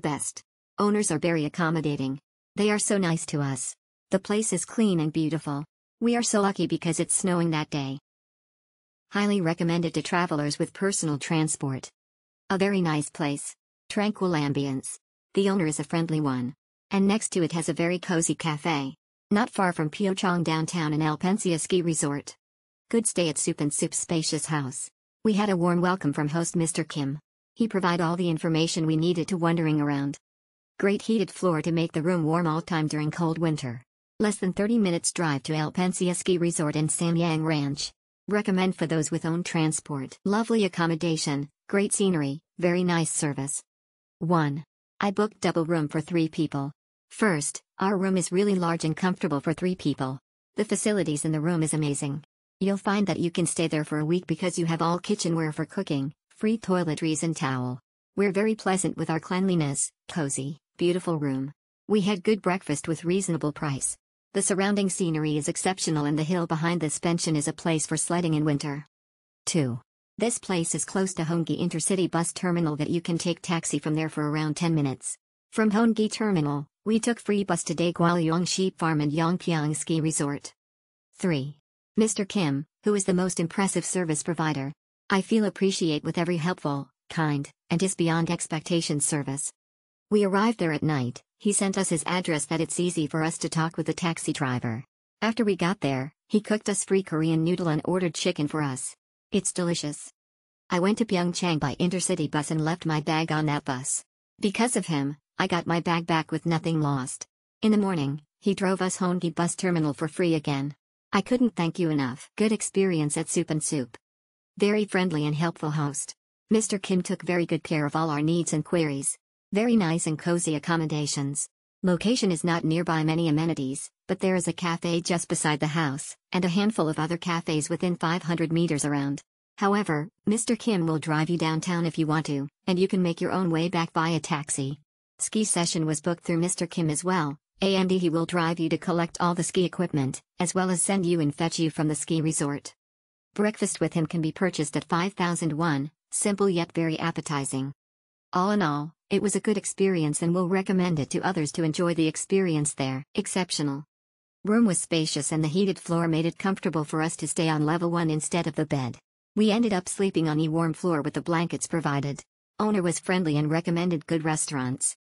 best. Owners are very accommodating. They are so nice to us. The place is clean and beautiful. We are so lucky because it's snowing that day. Highly recommended to travelers with personal transport. A very nice place. Tranquil ambience. The owner is a friendly one. And next to it has a very cozy cafe. Not far from Pyeongchang downtown and Alpensia Ski Resort. Good stay at Soop and Soop's spacious house. We had a warm welcome from host Mr. Kim. He provided all the information we needed to wandering around. Great heated floor to make the room warm all time during cold winter. Less than 30 minutes drive to El Alpensia Ski Resort and Samyang Ranch. Recommend for those with own transport. Lovely accommodation, great scenery, very nice service. 1. I booked double room for 3 people. First, our room is really large and comfortable for 3 people. The facilities in the room is amazing. You'll find that you can stay there for a week because you have all kitchenware for cooking, free toiletries and towel. We're very pleasant with our cleanliness, cozy, beautiful room. We had good breakfast with reasonable price. The surrounding scenery is exceptional and the hill behind this pension is a place for sledding in winter. 2. This place is close to Hoenggye Intercity Bus Terminal that you can take taxi from there for around 10 minutes. From Hoenggye Terminal, we took free bus to Daegwallyeong Sheep Farm and Yongpyong Ski Resort. 3. Mr. Kim, who is the most impressive service provider. I feel appreciate with every helpful, kind, and is beyond expectation service. We arrived there at night, he sent us his address that it's easy for us to talk with the taxi driver. After we got there, he cooked us free Korean noodle and ordered chicken for us. It's delicious. I went to Pyeongchang by intercity bus and left my bag on that bus. Because of him, I got my bag back with nothing lost. In the morning, he drove us Hoenggye bus terminal for free again. I couldn't thank you enough. Good experience at Soop and Soop. Very friendly and helpful host. Mr. Kim took very good care of all our needs and queries. Very nice and cozy accommodations. Location is not nearby many amenities, but there is a cafe just beside the house, and a handful of other cafes within 500 meters around. However, Mr. Kim will drive you downtown if you want to, and you can make your own way back by a taxi. Ski session was booked through Mr. Kim as well, and he will drive you to collect all the ski equipment, as well as send you and fetch you from the ski resort. Breakfast with him can be purchased at 5001, simple yet very appetizing. All in all, it was a good experience and will recommend it to others to enjoy the experience there. Exceptional. Room was spacious and the heated floor made it comfortable for us to stay on level 1 instead of the bed. We ended up sleeping on a warm floor with the blankets provided. Owner was friendly and recommended good restaurants.